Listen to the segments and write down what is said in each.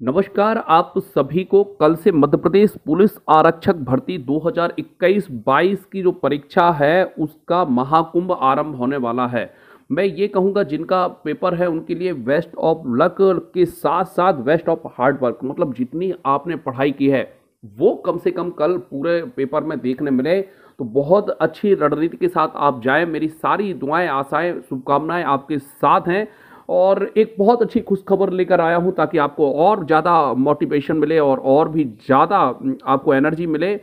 नमस्कार, आप सभी को कल से मध्य प्रदेश पुलिस आरक्षक भर्ती 2021-22 की जो परीक्षा है, उसका महाकुंभ आरंभ होने वाला है। मैं ये कहूँगा, जिनका पेपर है, उनके लिए वेस्ट ऑफ़ लक के साथ साथ वेस्ट ऑफ़ हार्ड वर्क मतलब जितनी आपने पढ़ाई की है, वो कम से कम कल पूरे पेपर में देखने मिले। तो बहुत अच्छी रणनीति के साथ आप जाएँ। मेरी सारी दुआएँ, आशाएँ, शुभकामनाएँ आपके साथ हैं। और एक बहुत अच्छी खुशखबर लेकर आया हूँ ताकि आपको और ज़्यादा मोटिवेशन मिले और और भी ज़्यादा आपको एनर्जी मिले।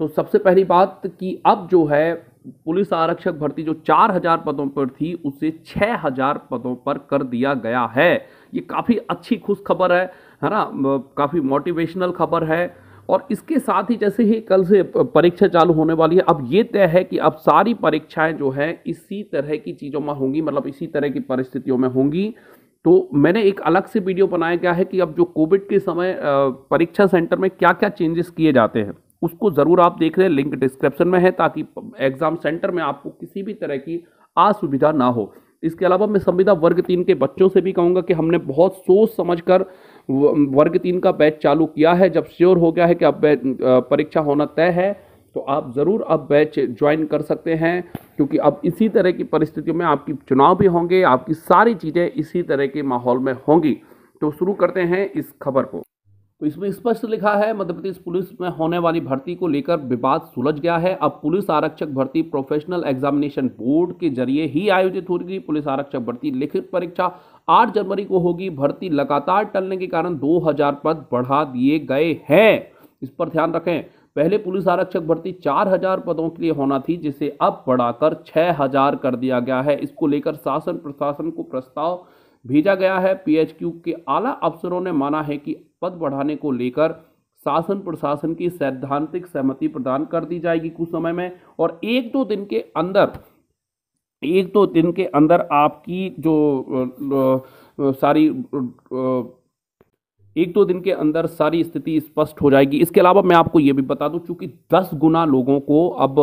तो सबसे पहली बात कि अब जो है, पुलिस आरक्षक भर्ती जो चार हज़ार पदों पर थी, उसे छः हज़ार पदों पर कर दिया गया है। ये काफ़ी अच्छी खुश खबर है है ना? काफ़ी मोटिवेशनल खबर है। और इसके साथ ही जैसे ही कल से परीक्षा चालू होने वाली है, अब ये तय है कि अब सारी परीक्षाएँ जो है, इसी तरह की चीज़ों में होंगी मतलब इसी तरह की परिस्थितियों में होंगी। तो मैंने एक अलग से वीडियो बनाया गया है कि अब जो कोविड के समय परीक्षा सेंटर में क्या क्या चेंजेस किए जाते हैं, उसको ज़रूर आप देख रहे हैं, लिंक डिस्क्रिप्शन में है, ताकि एग्ज़ाम सेंटर में आपको किसी भी तरह की असुविधा ना हो। इसके अलावा मैं संविदा वर्ग तीन के बच्चों से भी कहूँगा कि हमने बहुत सोच समझ कर वर्ग तीन का बैच चालू किया है। जब श्योर हो गया है कि अब परीक्षा होना तय है तो आप ज़रूर अब बैच ज्वाइन कर सकते हैं, क्योंकि अब इसी तरह की परिस्थितियों में आपकी चुनाव भी होंगे, आपकी सारी चीज़ें इसी तरह के माहौल में होंगी। तो शुरू करते हैं इस खबर को। तो इसमें स्पष्ट लिखा है, मध्य प्रदेश पुलिस में होने वाली भर्ती को लेकर विवाद सुलझ गया है। अब पुलिस आरक्षक भर्ती प्रोफेशनल एग्जामिनेशन बोर्ड के ज़रिए ही आयोजित होगी पुलिस आरक्षक भर्ती लिखित परीक्षा 8 जनवरी को होगी। भर्ती लगातार टलने के कारण 2000 पद बढ़ा दिए गए हैं। इस पर ध्यान रखें, पहले पुलिस आरक्षक भर्ती 4000 पदों के लिए होना थी, जिसे अब बढ़ाकर 6000 कर दिया गया है। इसको लेकर शासन प्रशासन को प्रस्ताव भेजा गया है। पीएचक्यू के आला अफसरों ने माना है कि पद बढ़ाने को लेकर शासन प्रशासन की सैद्धांतिक सहमति प्रदान कर दी जाएगी कुछ समय में। और एक दो दिन के अंदर, एक दो दिन के अंदर आपकी जो सारी एक दो दिन के अंदर सारी स्थिति स्पष्ट हो जाएगी। इसके अलावा मैं आपको ये भी बता दूँ, चूँकि दस गुना लोगों को अब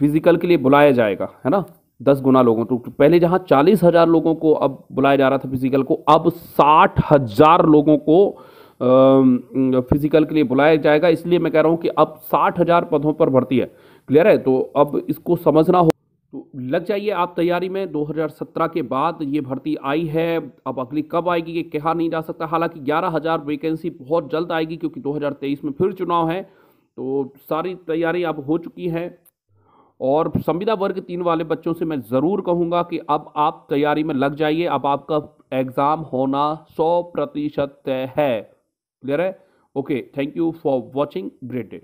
फ़िज़िकल के लिए बुलाया जाएगा, है ना? दस गुना लोगों तो पहले जहाँ चालीस हज़ार लोगों को अब बुलाया जा रहा था फ़िज़िकल को, अब साठ हज़ार लोगों को फ़िज़िकल के लिए बुलाया जाएगा। इसलिए मैं कह रहा हूँ कि अब साठ हज़ार पदों पर भर्ती है। क्लियर है? तो अब इसको समझना हो। तो लग जाइए आप तैयारी में। 2017 के बाद ये भर्ती आई है। अब अगली कब आएगी ये कहा नहीं जा सकता। हालाँकि 11000 वैकेंसी बहुत जल्द आएगी क्योंकि 2023 में फिर चुनाव है। तो सारी तैयारी अब हो चुकी है। और संविदा वर्ग तीन वाले बच्चों से मैं ज़रूर कहूँगा कि अब आप तैयारी में लग जाइए, अब आपका एग्ज़ाम होना सौ प्रतिशत तय है। क्लियर है? Okay thank you for watching great day